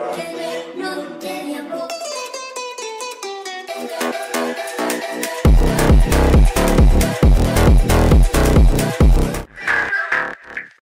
Tengo, no